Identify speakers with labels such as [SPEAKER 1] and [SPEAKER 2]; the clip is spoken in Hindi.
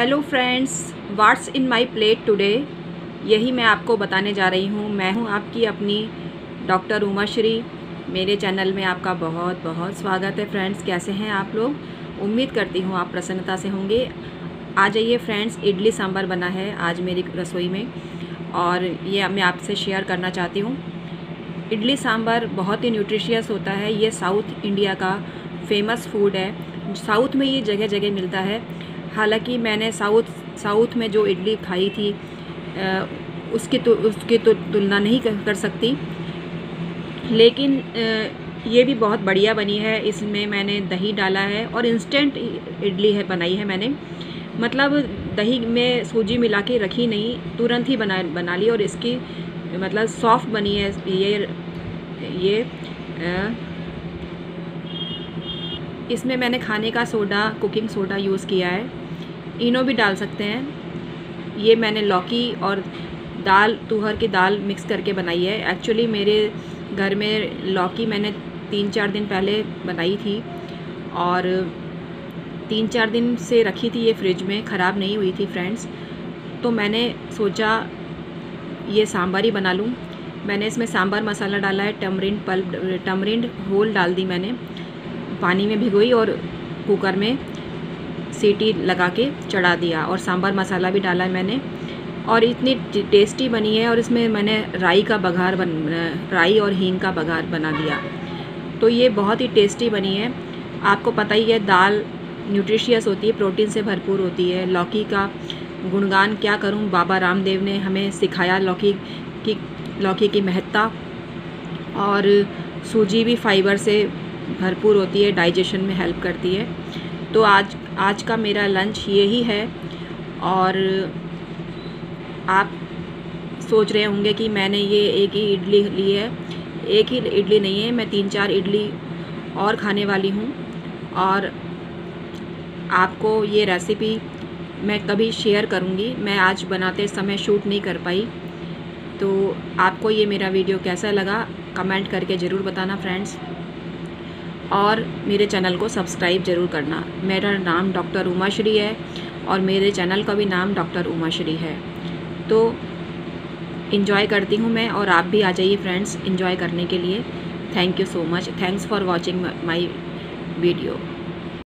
[SPEAKER 1] Hello friends what's in my plate today यही मैं आपको बताने जा रही हूँ। मैं हूँ आपकी अपनी डॉक्टर उमा श्री मेरे चैनल में आपका बहुत बहुत स्वागत है फ्रेंड्स। कैसे हैं आप लोग? उम्मीद करती हूँ आप प्रसन्नता से होंगे। आ जाइए फ्रेंड्स, इडली सांभर बना है आज मेरी रसोई में। और ये मैं आपसे शेयर करना चाहती हूँ। इडली सांभर बहुत ही न्यूट्रिशियस होता है। ये साउथ इंडिया का फ़ेमस फ़ूड है। साउथ में ये जगह जगह मिलता है। हालाँकि मैंने साउथ साउथ में जो इडली खाई थी उसकी तो उसकी तो तुलना नहीं कर सकती। लेकिन ये भी बहुत बढ़िया बनी है। इसमें मैंने दही डाला है और इंस्टेंट इडली है, बनाई है मैंने। मतलब दही में सूजी मिला के रखी नहीं, तुरंत ही बना बना ली और इसकी मतलब सॉफ्ट बनी है। ये ये इसमें मैंने खाने का सोडा कुकिंग सोडा यूज़ किया है। इनो भी डाल सकते हैं। ये मैंने लौकी और दाल, तुहर की दाल मिक्स करके बनाई है। एक्चुअली मेरे घर में लौकी मैंने तीन चार दिन पहले बनाई थी और तीन चार दिन से रखी थी ये फ्रिज में, ख़राब नहीं हुई थी फ्रेंड्स तो मैंने सोचा ये सांभर ही बना लूँ। मैंने इसमें सांभर मसाला डाला है टमरिंड पल्प टमरिंड होल डाल दी मैंने। पानी में भिगोई और कुकर में। सीटी लगा के चढ़ा दिया और सांभर मसाला भी डाला मैंने। और इतनी टेस्टी बनी है और इसमें मैंने राई का बघार बन, राई और हींग का बघार बना दिया। तो ये बहुत ही टेस्टी बनी है। आपको पता ही है, दाल न्यूट्रिशियस होती है, प्रोटीन से भरपूर होती है। लौकी का गुणगान क्या करूँ? बाबा रामदेव ने हमें सिखाया लौकी की लौकी की महत्ता। और सूजी भी फाइबर से भरपूर होती है, डाइजेशन में हेल्प करती है। तो आज आज का मेरा लंच यही है और आप सोच रहे होंगे कि मैंने ये एक ही इडली ली है। एक ही इडली नहीं है, मैं तीन चार इडली और खाने वाली हूँ और आपको ये रेसिपी मैं कभी शेयर करूँगी। मैं आज बनाते समय शूट नहीं कर पाई। तो आपको ये मेरा वीडियो कैसा लगा? कमेंट करके ज़रूर बताना फ्रेंड्स और मेरे चैनल को सब्सक्राइब ज़रूर करना। मेरा नाम डॉक्टर उमाश्री है और मेरे चैनल का भी नाम डॉक्टर उमाश्री है। तो इन्जॉय करती हूँ मैं और आप भी आ जाइए फ्रेंड्स इन्जॉय करने के लिए। Thank you so much. Thanks for watching my video.